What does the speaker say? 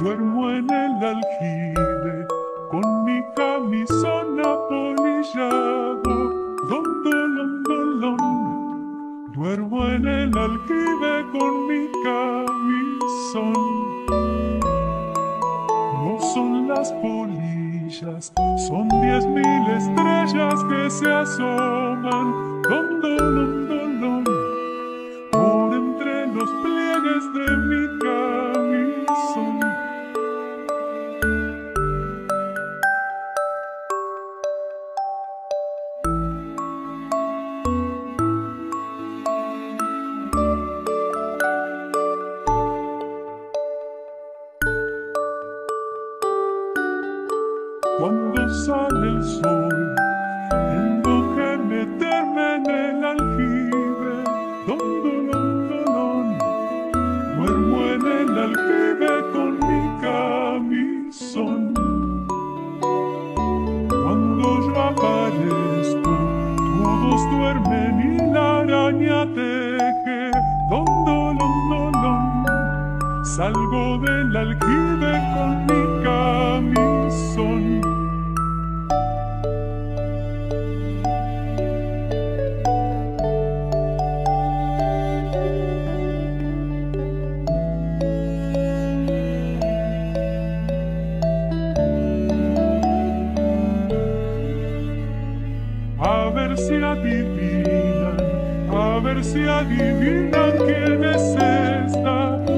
Duermo en el aljibe con mi camisón apolillado. Don, dolón, dolón. Duermo en el aljibe con mi camisón. No son las polillas, son diez mil estrellas que se asoman. Cuando sale el sol, tengo que meterme en el aljibe. Don, dolón, dolón. Duermo en el aljibe con mi camisón. Cuando yo aparezco, todos duermen y la araña teje. Don, dolón, dolón. Salgo del aljibe con mi camisón. adivinan, a ver se adivinan quién es esta.